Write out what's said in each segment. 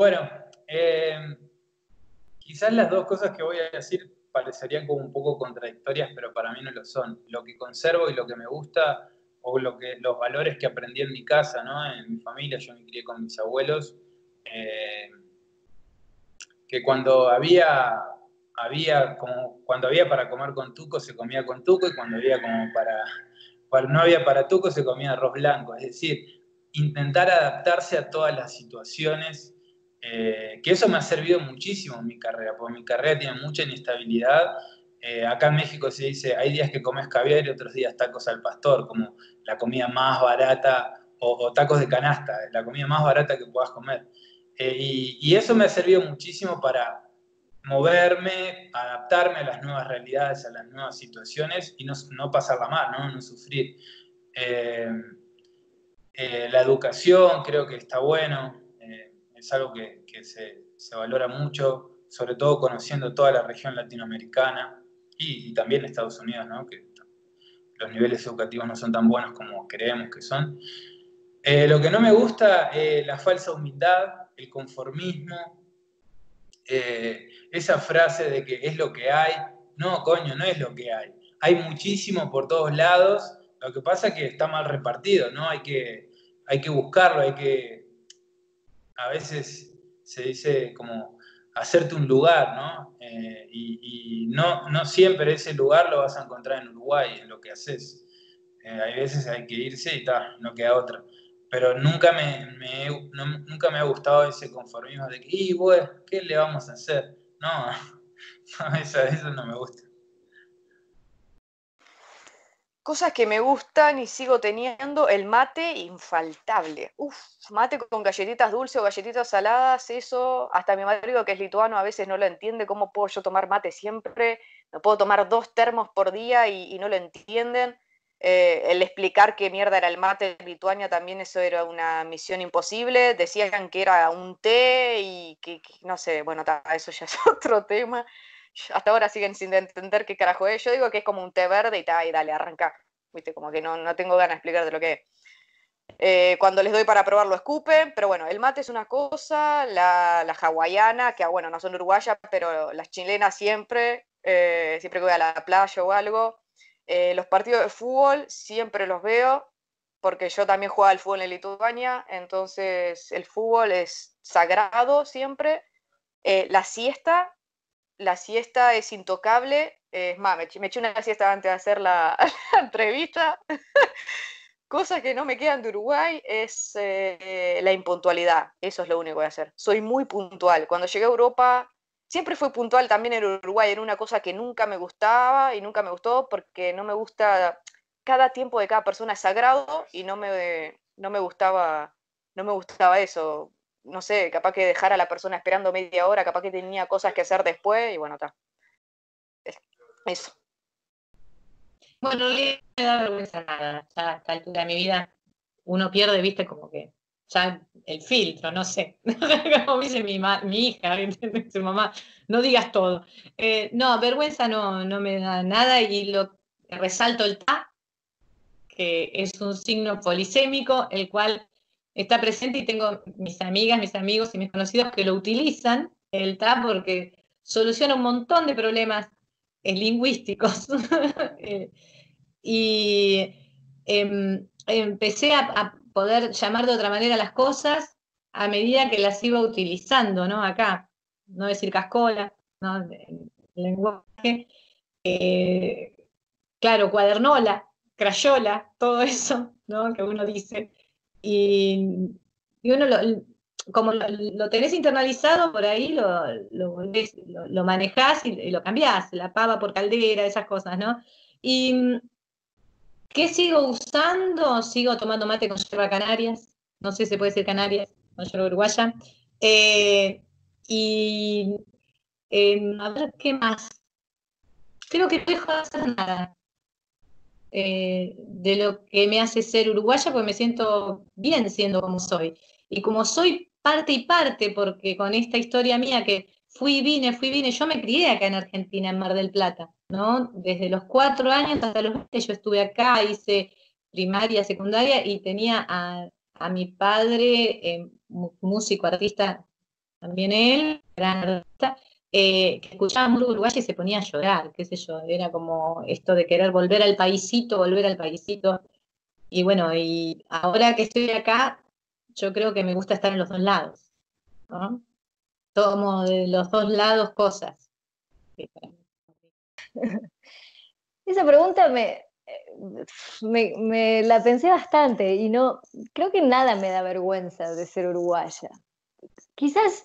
Bueno, eh, quizás las dos cosas que voy a decir parecerían como un poco contradictorias, pero para mí no lo son. Lo que conservo y lo que me gusta, o los valores que aprendí en mi casa, ¿no? en mi familia, yo me crié con mis abuelos, eh, que cuando había, había como, cuando había para comer con tuco, se comía con tuco, y cuando había como para, cuando no había para tuco, se comía arroz blanco. Es decir, intentar adaptarse a todas las situaciones eh, que eso me ha servido muchísimo en mi carrera, porque mi carrera tiene mucha inestabilidad. Eh, acá en México se dice, hay días que comes caviar y otros días tacos al pastor, como la comida más barata, o, tacos de canasta, la comida más barata que puedas comer. Eh, y, eso me ha servido muchísimo para moverme, adaptarme a las nuevas realidades, a las nuevas situaciones y no, no pasarla mal, no, no sufrir. la educación creo que está bueno, es algo que, se, valora mucho, sobre todo conociendo toda la región latinoamericana y, también Estados Unidos, ¿no? que los niveles educativos no son tan buenos como creemos que son. Eh, lo que no me gusta es la falsa humildad, el conformismo, eh, esa frase de que es lo que hay. No, coño, no es lo que hay. Hay muchísimo por todos lados. Lo que pasa es que está mal repartido, ¿no? Hay que, hay que buscarlo, hay que a veces se dice como hacerte un lugar, ¿no? Eh, y, no, no siempre ese lugar lo vas a encontrar en Uruguay, en lo que haces. Eh, hay veces hay que irse y tal, no queda otra. Pero nunca me, nunca me ha gustado ese conformismo de que, y bueno, ¿qué le vamos a hacer? No, eso no me gusta. Cosas que me gustan y sigo teniendo, el mate infaltable. Uf, mate con galletitas dulces o galletitas saladas, eso, hasta mi marido que es lituano a veces no lo entiende, cómo puedo yo tomar mate siempre, no puedo tomar dos termos por día y, no lo entienden. Eh, el explicar qué mierda era el mate en Lituania también eso era una misión imposible, decían que era un té y que, no sé, bueno, eso ya es otro tema hasta ahora siguen sin entender qué carajo es. Yo digo que es como un té verde y, ta, y dale, arranca. Viste, como que no, no tengo ganas de explicar de lo que es. Eh, cuando les doy para probarlo escupen, pero bueno, el mate es una cosa, la, la hawaiana, que ah, bueno, no son uruguayas, pero las chilenas siempre, eh, siempre que voy a la playa o algo. Eh, los partidos de fútbol siempre los veo, porque yo también jugaba al fútbol en Lituania, entonces el fútbol es sagrado siempre. la siesta la siesta es intocable. Es más, me, eché una siesta antes de hacer la, entrevista. Cosas que no me quedan de Uruguay es eh, la impuntualidad. Eso es lo único que voy a hacer. Soy muy puntual. Cuando llegué a Europa, siempre fui puntual también en Uruguay. Era una cosa que nunca me gustaba y nunca me gustó porque no me gusta. Cada tiempo de cada persona es sagrado y no me, no me gustaba no me gustaba eso no sé, capaz que dejar a la persona esperando media hora, capaz que tenía cosas que hacer después y bueno, está. Eso. Bueno, no me da vergüenza nada. Ya a esta altura de mi vida uno pierde, viste, como que ya el filtro, no sé. como dice mi, mi hija, su mamá, no digas todo. Eh, no, vergüenza no, no me da nada y lo resalto el ta, que es un signo polisémico, el cual está presente y tengo mis amigas, mis amigos y mis conocidos que lo utilizan, el TAP, porque soluciona un montón de problemas eh, lingüísticos. Eh, y em, empecé a, poder llamar de otra manera las cosas a medida que las iba utilizando, ¿no? Acá, no decir cascola, ¿no? El lenguaje. Eh, claro, cuadernola, crayola, todo eso, ¿no? Que uno dice. Y, uno lo, como lo, tenés internalizado, por ahí lo, lo, manejás y, lo cambiás, la pava por caldera, esas cosas, ¿no? Y ¿qué sigo usando? Sigo tomando mate con yerba canarias, no sé si se puede decir canarias, con yerba uruguaya. Eh, y em, a ver, ¿qué más? Creo que no dejo de hacer nada. Eh, de lo que me hace ser uruguaya, pues me siento bien siendo como soy. Y como soy parte y parte, porque con esta historia mía que fui, vine, fui, vine, yo me crié acá en Argentina, en Mar del Plata, ¿no? Desde los cuatro años hasta los 20 yo estuve acá, hice primaria, secundaria y tenía a, mi padre, eh, músico, artista, también él, gran artista, eh, que escuchaba muy uruguaya y se ponía a llorar, qué sé yo, era como esto de querer volver al paisito, volver al paisito. Y bueno, y ahora que estoy acá, yo creo que me gusta estar en los dos lados, ¿no? Tomo de los dos lados cosas. Esa pregunta me, me, la pensé bastante y no, creo que nada me da vergüenza de ser uruguaya. Quizás,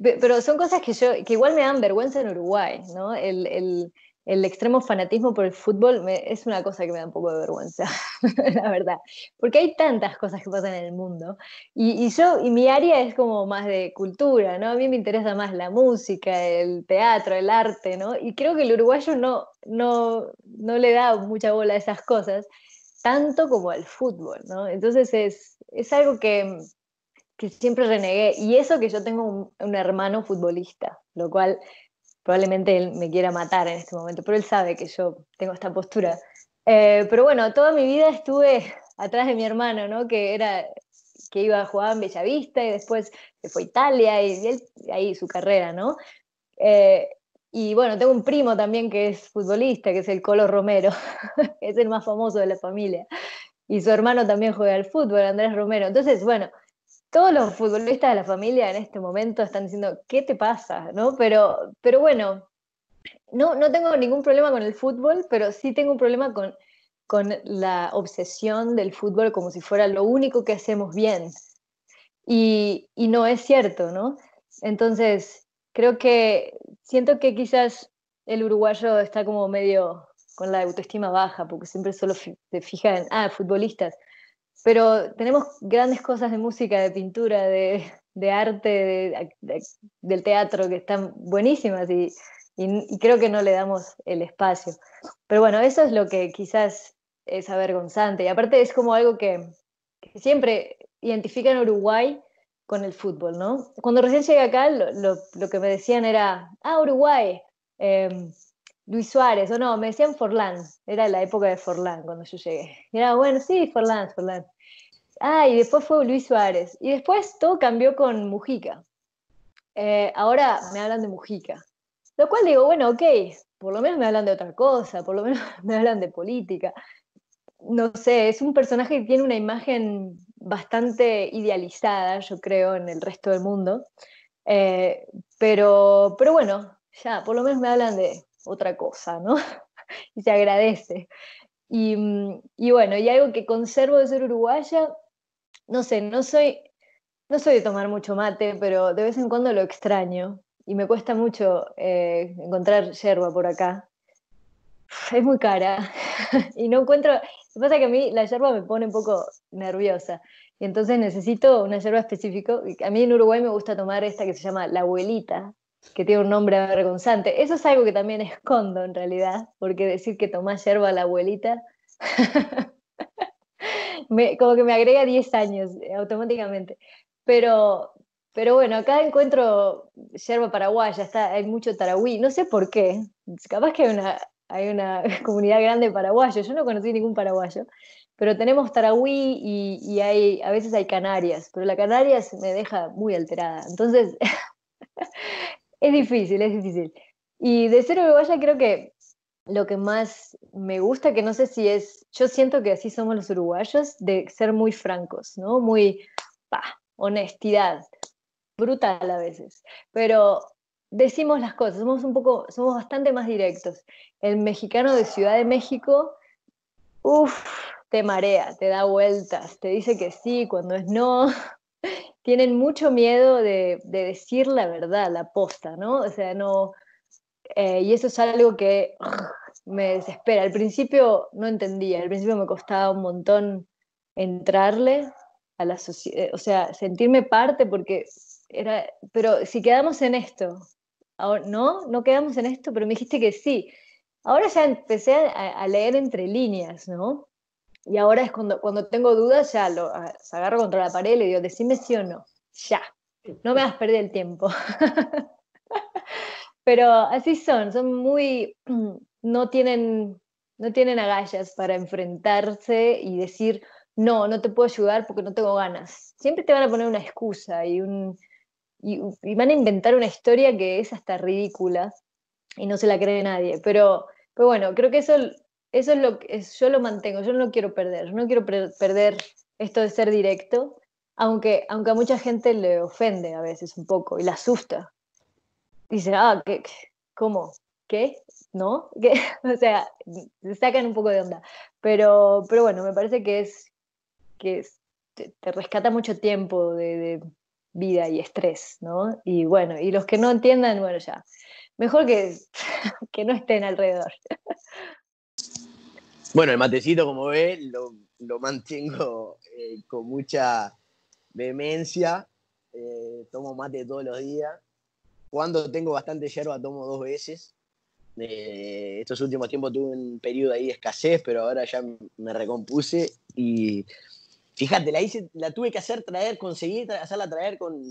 pero son cosas que yo, que igual me dan vergüenza en Uruguay, ¿no? El, el, el extremo fanatismo por el fútbol es una cosa que me da un poco de vergüenza, la verdad, porque hay tantas cosas que pasan en el mundo y, yo, y mi área es como más de cultura, ¿no? A mí me interesa más la música, el teatro, el arte, ¿no? Y creo que el uruguayo no, no, no le da mucha bola a esas cosas, tanto como al fútbol, ¿no? Entonces es, es algo que, que siempre renegué, y eso que yo tengo un, hermano futbolista, lo cual probablemente él me quiera matar en este momento, pero él sabe que yo tengo esta postura. Eh, pero bueno, toda mi vida estuve atrás de mi hermano, ¿no? Que era que iba a jugar en Bellavista y después se fue a Italia y, ahí su carrera, ¿no? Eh, y bueno, tengo un primo también que es futbolista, que es el Colo Romero, es el más famoso de la familia. Y su hermano también juega al fútbol, Andrés Romero. Entonces, bueno, todos los futbolistas de la familia en este momento están diciendo, ¿qué te pasa? ¿No? Pero, pero bueno, no, no tengo ningún problema con el fútbol, pero sí tengo un problema con, con la obsesión del fútbol como si fuera lo único que hacemos bien. Y, y no es cierto, ¿no? Entonces, creo que siento que quizás el uruguayo está como medio con la autoestima baja, porque siempre solo se fija en, ah, futbolistas pero tenemos grandes cosas de música, de pintura, de, arte, del teatro que están buenísimas y, creo que no le damos el espacio. Pero bueno, eso es lo que quizás es avergonzante. Y aparte es como algo que, siempre identifica en Uruguay con el fútbol, ¿no? Cuando recién llegué acá, lo, que me decían era, ah, Uruguay, em, Luis Suárez, o no, me decían Forlán, era la época de Forlán cuando yo llegué. Y era, bueno, sí, Forlán, Forlán. Ah, y después fue Luis Suárez. Y después todo cambió con Mujica. Eh, ahora me hablan de Mujica. Lo cual digo, bueno, ok, por lo menos me hablan de otra cosa, por lo menos me hablan de política. No sé, es un personaje que tiene una imagen bastante idealizada, yo creo, en el resto del mundo. Eh, pero, pero bueno, ya, por lo menos me hablan de otra cosa, ¿no? y se agradece. Y, y, bueno, y algo que conservo de ser uruguaya no sé, no soy, no soy de tomar mucho mate, pero de vez en cuando lo extraño y me cuesta mucho eh, encontrar yerba por acá. Es muy cara y no encuentro, lo que pasa es que a mí la yerba me pone un poco nerviosa y entonces necesito una yerba específica. A mí en Uruguay me gusta tomar esta que se llama la abuelita, que tiene un nombre avergonzante. Eso es algo que también escondo en realidad, porque decir que tomás yerba a la abuelita como que me agrega 10 años eh, automáticamente. Pero, pero bueno, acá encuentro yerba paraguaya, está, hay mucho tarahui, no sé por qué, capaz que hay una, hay una comunidad grande de paraguayos, yo no conocí ningún paraguayo, pero tenemos tarahui y, y, hay, a veces hay canarias, pero la canarias me deja muy alterada, entonces es difícil, es difícil. Y de ser uruguaya creo que lo que más me gusta, que no sé si es, yo siento que así somos los uruguayos, de ser muy francos, ¿no? Muy, pa, honestidad, brutal a veces, pero decimos las cosas, somos un poco, somos bastante más directos. El mexicano de Ciudad de México, uff, te marea, te da vueltas, te dice que sí cuando es no. Tienen mucho miedo de, de decir la verdad, la posta, ¿no? O sea, no, eh, y eso es algo que me desespera. Al principio no entendía, al principio me costaba un montón entrarle a la sociedad, eh, o sea, sentirme parte porque era, pero si quedamos en esto, no, no quedamos en esto, pero me dijiste que sí. Ahora ya empecé a, leer entre líneas, ¿no? Y ahora es cuando, cuando tengo dudas, ya lo agarro contra la pared y le digo, decime sí o no, ya, no me vas a perder el tiempo. Pero así son, son muy, no tienen, no tienen agallas para enfrentarse y decir, no, no te puedo ayudar porque no tengo ganas. Siempre te van a poner una excusa y, un, y, van a inventar una historia que es hasta ridícula y no se la cree nadie. Pero, pero bueno, creo que eso, eso es lo que yo lo mantengo, yo no lo quiero perder, no quiero perder esto de ser directo, aunque, aunque a mucha gente le ofende a veces un poco y la asusta. Dice, ah, ¿qué, ¿cómo? ¿Qué? ¿No? ¿Qué? O sea, se sacan un poco de onda. Pero, pero bueno, me parece que es que te, rescata mucho tiempo de, vida y estrés, ¿no? Y bueno, y los que no entiendan, bueno, ya, mejor que, que no estén alrededor. Bueno, el matecito, como ve, lo, lo mantengo eh, con mucha vehemencia. Eh, tomo mate todos los días. Cuando tengo bastante yerba, tomo dos veces. Eh, estos últimos tiempos tuve un periodo ahí de escasez, pero ahora ya me recompuse y fíjate, la, hice, la tuve que hacer traer, conseguir hacerla traer con,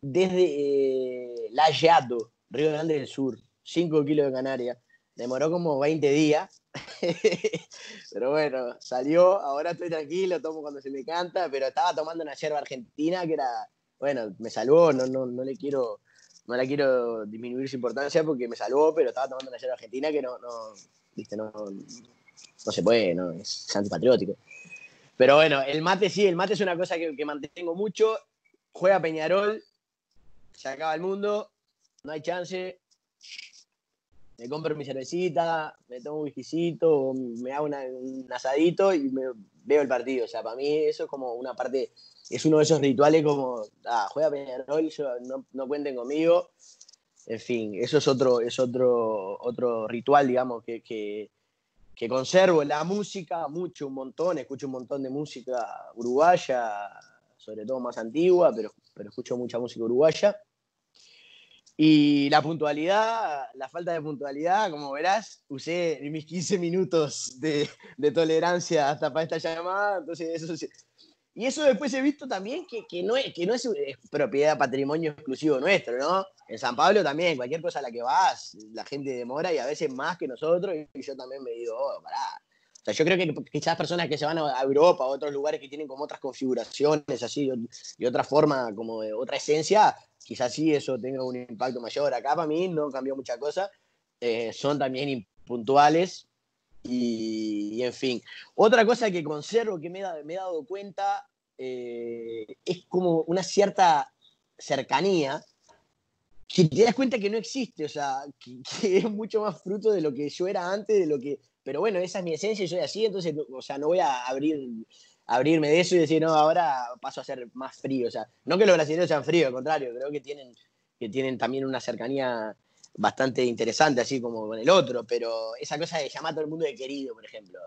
desde La Yato, Río Grande del Sur, 5 kilos de Canarias. Demoró como 20 días pero bueno, salió, ahora estoy tranquilo, tomo cuando se me canta, pero estaba tomando una yerba argentina que era, bueno, me salvó, no, no, no le quiero, no la quiero disminuir su importancia porque me salvó, pero estaba tomando una yerba argentina que no, no, viste, no, no se puede, no, es antipatriótico. Pero bueno, el mate sí, el mate es una cosa que, que mantengo mucho. Juega Peñarol, se acaba el mundo, no hay chance, me compro mi cervecita, me tomo un whiskycito, me hago un asadito y veo el partido. O sea, para mí eso es como una parte, es uno de esos rituales como, ah, juega Peñarol, no, no cuenten conmigo. En fin, eso es otro, es otro, otro ritual, digamos, que, que, que conservo. La música, mucho, un montón, escucho un montón de música uruguaya, sobre todo más antigua, pero, pero escucho mucha música uruguaya. Y la puntualidad, la falta de puntualidad, como verás, usé mis 15 minutos de, de tolerancia hasta para esta llamada. Entonces, eso Y eso después he visto también que, que no, es, que no es, propiedad, patrimonio exclusivo nuestro, ¿no? En San Pablo también, cualquier cosa a la que vas, la gente demora y a veces más que nosotros. Y yo también me digo, oh, pará. O sea, yo creo que quizás personas que se van a Europa, a otros lugares que tienen como otras configuraciones así y otra forma, como de otra esencia, quizás sí eso tenga un impacto mayor. Acá para mí no cambió mucha cosa. Eh, son también impuntuales y, en fin. Otra cosa que conservo, que me, he dado cuenta, eh, es como una cierta cercanía que te das cuenta que no existe, o sea, que, es mucho más fruto de lo que yo era antes, de lo que... Pero bueno, esa es mi esencia y soy así, entonces, o sea, no voy a abrir abrirme de eso y decir, no, ahora paso a ser más frío. O sea, no que los brasileños sean fríos, al contrario, creo que tienen, que tienen también una cercanía bastante interesante, así como con el otro, pero esa cosa de llamar a todo el mundo de querido, por ejemplo.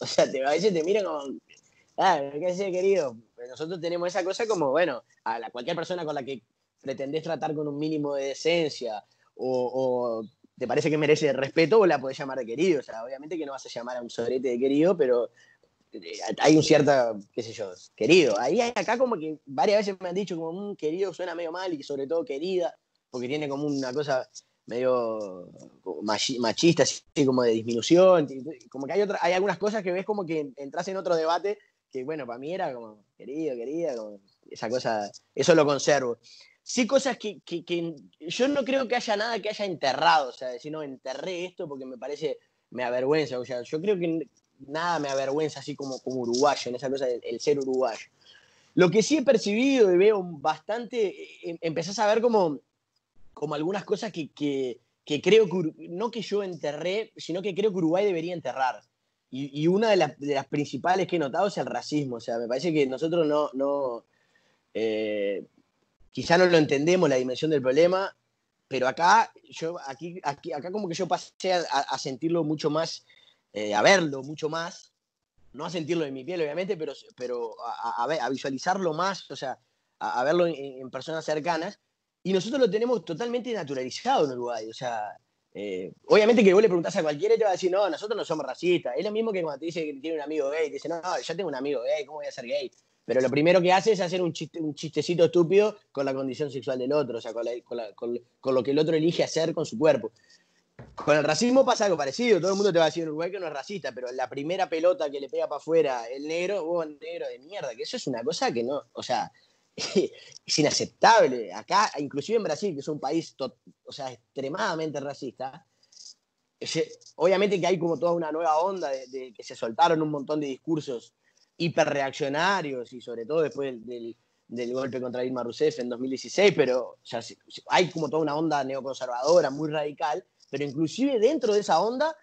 O sea, te, a veces te miran como, ah, ¿qué es querido? Pero nosotros tenemos esa cosa como, bueno, a cualquier persona con la que pretendés tratar con un mínimo de decencia o te parece que merece respeto, vos la podés llamar de querido. O sea, obviamente que no vas a llamar a un sobrete de querido, pero eh, hay un cierto, qué sé yo, querido. Ahí acá como que varias veces me han dicho como, un mm, querido suena medio mal y sobre todo querida, porque tiene como una cosa medio machista, así como de disminución. Como que hay, otra, hay algunas cosas que ves como que entras en otro debate que, bueno, para mí era como, querido, querida, esa cosa, eso lo conservo. Sí, cosas que, que, yo no creo que haya nada que haya enterrado, o sea, decir, no, enterré esto porque me parece, me avergüenza, o sea, yo creo que nada me avergüenza así como, como uruguayo, en esa cosa del ser uruguayo. Lo que sí he percibido y veo bastante, em, empezás a ver como, como algunas cosas que, que, creo que, no que yo enterré, sino que creo que Uruguay debería enterrar. Y, una de, las principales que he notado es el racismo. O sea, me parece que nosotros no, no eh, quizá no lo entendemos la dimensión del problema, pero acá, yo, aquí, aquí, acá como que yo pasé a, a sentirlo mucho más eh, a verlo mucho más, no a sentirlo en mi piel, obviamente, pero, pero a, a, visualizarlo más, o sea, a, verlo en, personas cercanas. Y nosotros lo tenemos totalmente naturalizado en Uruguay. O sea, eh, obviamente que vos le preguntás a cualquiera y te va a decir, no, nosotros no somos racistas. Es lo mismo que cuando te dice que tiene un amigo gay, te dice, no, yo tengo un amigo gay, ¿cómo voy a ser gay? Pero lo primero que hace es hacer un, chiste, un chistecito estúpido con la condición sexual del otro, o sea, con, con, con, lo que el otro elige hacer con su cuerpo. Con el racismo pasa algo parecido. Todo el mundo te va a decir en Uruguay que no es racista, pero la primera pelota que le pega para afuera el negro, vos negro de mierda, que eso es una cosa que no, o sea, es inaceptable. Acá, inclusive en Brasil, que es un país o sea, extremadamente racista, obviamente que hay como toda una nueva onda de, que se soltaron un montón de discursos hiperreaccionarios y sobre todo después del, golpe contra Dilma Rousseff en 2016, pero hay como toda una onda neoconservadora muy radical, pero inclusive dentro de esa onda,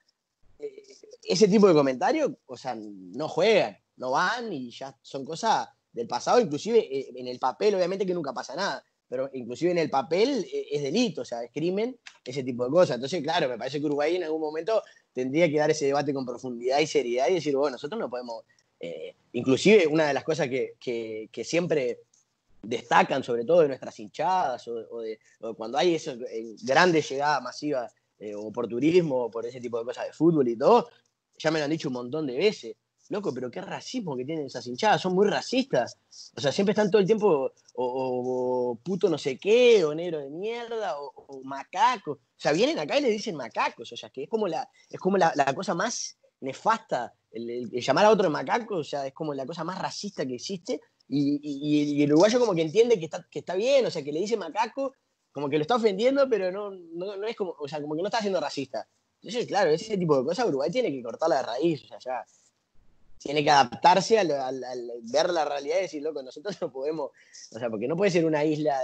eh, ese tipo de comentarios, o sea, no juegan, no van y ya son cosas del pasado, inclusive eh, en el papel, obviamente que nunca pasa nada, pero inclusive en el papel eh, es delito, o sea, es crimen, ese tipo de cosas. Entonces, claro, me parece que Uruguay en algún momento tendría que dar ese debate con profundidad y seriedad y decir, bueno, nosotros no podemos, eh, inclusive una de las cosas que, siempre destacan, sobre todo de nuestras hinchadas o, de, cuando hay eso, grandes llegadas masivas o por turismo o por ese tipo de cosas de fútbol y todo, ya me lo han dicho un montón de veces loco, pero qué racismo que tienen esas hinchadas, son muy racistas. O sea, siempre están todo el tiempo o, puto no sé qué, o negro de mierda, o, macaco. O sea, vienen acá y le dicen macacos, o sea, que es como la, es como la, cosa más nefasta. El, llamar a otro macaco, o sea, es como la cosa más racista que existe. Y, el uruguayo como que entiende que está, que está bien, o sea, que le dice macaco, como que lo está ofendiendo, pero no, no, no es como, o sea, como que no está siendo racista. Entonces, claro, ese tipo de cosas Uruguay tiene que cortarla de raíz, o sea, ya tiene que adaptarse al, ver la realidad y decir, loco, nosotros no podemos, o sea, porque no puede ser una isla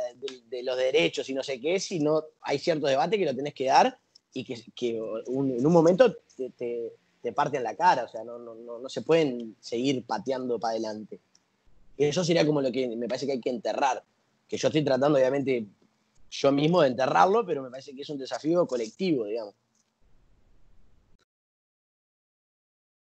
de, los derechos y no sé qué, si no hay cierto debate que lo tenés que dar y que, en un momento te, parten la cara, o sea, no, no, no, se pueden seguir pateando para adelante. Eso sería como lo que me parece que hay que enterrar, que yo estoy tratando, obviamente, yo mismo de enterrarlo, pero me parece que es un desafío colectivo, digamos.